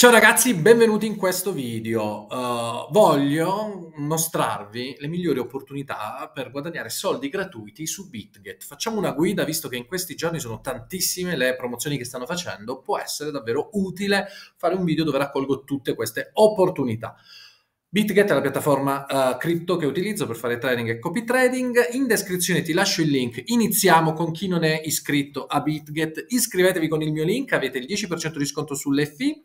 Ciao ragazzi, benvenuti in questo video. Uh, voglio mostrarvi le migliori opportunità per guadagnare soldi gratuiti su BitGet. Facciamo una guida, visto che in questi giorni sono tantissime le promozioni che stanno facendo, può essere davvero utile fare un video dove raccolgo tutte queste opportunità. BitGet è la piattaforma uh, cripto che utilizzo per fare trading e copy trading. In descrizione ti lascio il link. Iniziamo con chi non è iscritto a BitGet. Iscrivetevi con il mio link, avete il 10% di sconto sulle fee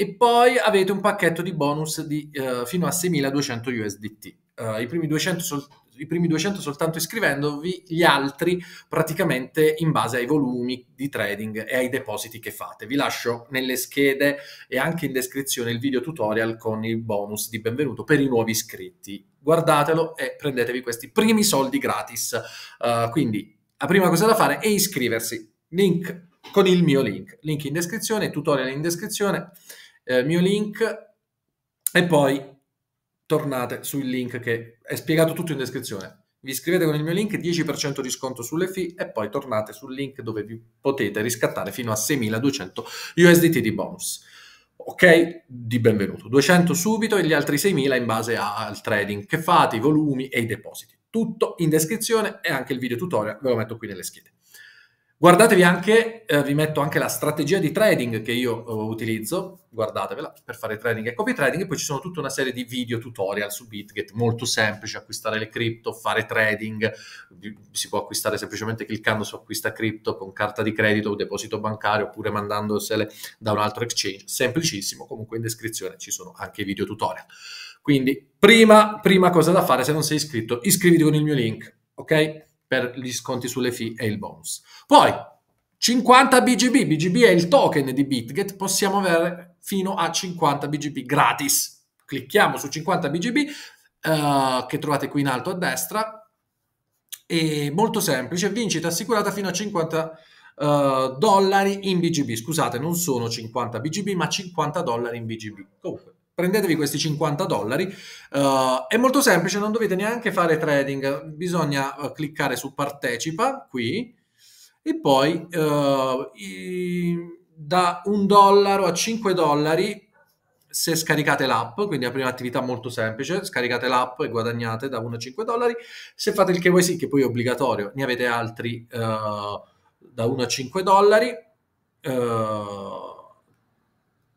e poi avete un pacchetto di bonus di, uh, fino a 6200 USDT. Uh, i, primi 200 sol- I primi 200 soltanto iscrivendovi, gli altri praticamente in base ai volumi di trading e ai depositi che fate. Vi lascio nelle schede e anche in descrizione il video tutorial con il bonus di benvenuto per i nuovi iscritti. Guardatelo e prendetevi questi primi soldi gratis. Uh, quindi la prima cosa da fare è iscriversi. Link con il mio link. Link in descrizione, tutorial in descrizione eh, mio link e poi tornate sul link che è spiegato tutto in descrizione. Vi iscrivete con il mio link, 10% di sconto sulle fee e poi tornate sul link dove vi potete riscattare fino a 6.200 USDT di bonus. Ok? Di benvenuto. 200 subito e gli altri 6.000 in base al trading che fate, i volumi e i depositi. Tutto in descrizione e anche il video tutorial ve lo metto qui nelle schede. Guardatevi anche, eh, vi metto anche la strategia di trading che io uh, utilizzo, guardatevela per fare trading e copy trading, e poi ci sono tutta una serie di video tutorial su BitGet, molto semplice, acquistare le cripto, fare trading, si può acquistare semplicemente cliccando su acquista cripto con carta di credito o deposito bancario oppure mandandosele da un altro exchange, semplicissimo, comunque in descrizione ci sono anche i video tutorial. Quindi prima, prima cosa da fare se non sei iscritto, iscriviti con il mio link, ok? Per gli sconti sulle fee e il bonus. Poi 50 BGB, BGB è il token di BitGet, possiamo avere fino a 50 BGB gratis. Clicchiamo su 50 BGB uh, che trovate qui in alto a destra e molto semplice, vincita assicurata fino a 50 uh, eh, dollari in BGB. Scusate, non sono 50 BGB, ma 50 dollari in BGB. Comunque, prendetevi questi 50 dollari, uh, è molto semplice, non dovete neanche fare trading, bisogna uh, cliccare su partecipa qui e poi uh, i, da un dollaro a 5 dollari se scaricate l'app, quindi la prima attività molto semplice, scaricate l'app e guadagnate da 1 a 5 dollari, se fate il KYC che poi è obbligatorio, ne avete altri da 1 a 5 dollari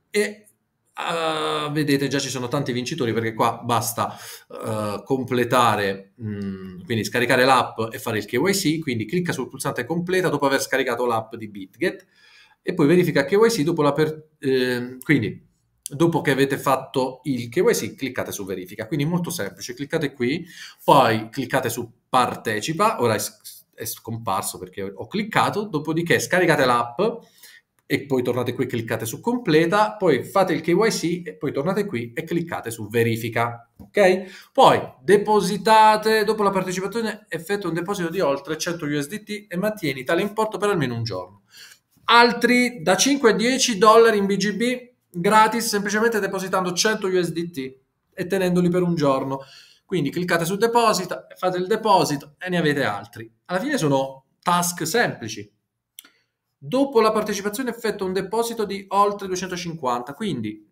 e Uh, vedete già ci sono tanti vincitori perché qua basta uh, completare, mh, mm, quindi scaricare l'app e fare il KYC, quindi clicca sul pulsante completa dopo aver scaricato l'app di BitGet e poi verifica KYC dopo la per, eh, quindi dopo che avete fatto il KYC cliccate su verifica, quindi molto semplice, cliccate qui, poi cliccate su partecipa, ora è, è scomparso perché ho cliccato, dopodiché scaricate l'app e poi tornate qui e cliccate su completa, poi fate il KYC e poi tornate qui e cliccate su verifica. Ok? Poi depositate, dopo la partecipazione effettua un deposito di oltre 100 USDT e mantieni tale importo per almeno un giorno. Altri da 5 a 10 dollari in BGB gratis semplicemente depositando 100 USDT e tenendoli per un giorno. Quindi cliccate su deposita, fate il deposito e ne avete altri. Alla fine sono task semplici Dopo la partecipazione effettua un deposito di oltre 250, quindi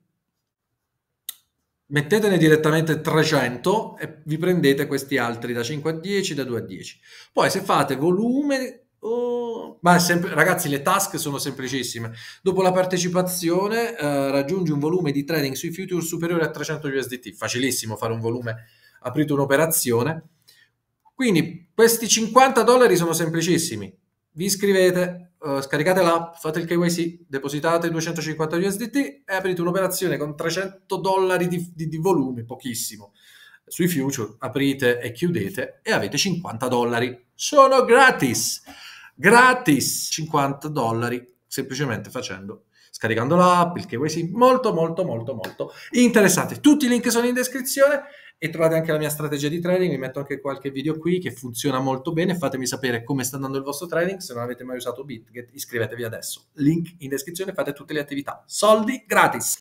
mettetene direttamente 300 e vi prendete questi altri da 5 a 10, da 2 a 10. Poi se fate volume, oh, ma sempre, ragazzi le task sono semplicissime. Dopo la partecipazione eh, raggiungi un volume di trading sui future superiore a 300 USDT. Facilissimo fare un volume, aprite un'operazione. Quindi questi 50 dollari sono semplicissimi. Vi iscrivete, uh, scaricate l'app, fate il KYC, depositate 250 USDT e aprite un'operazione con 300 dollari di, di, di volume, pochissimo. Sui future aprite e chiudete e avete 50 dollari. Sono gratis! Gratis! 50 dollari semplicemente facendo scaricando l'app, il KYC, molto molto molto molto interessante. Tutti i link sono in descrizione e trovate anche la mia strategia di trading, vi metto anche qualche video qui che funziona molto bene, fatemi sapere come sta andando il vostro trading, se non avete mai usato BitGet iscrivetevi adesso, link in descrizione, fate tutte le attività, soldi gratis!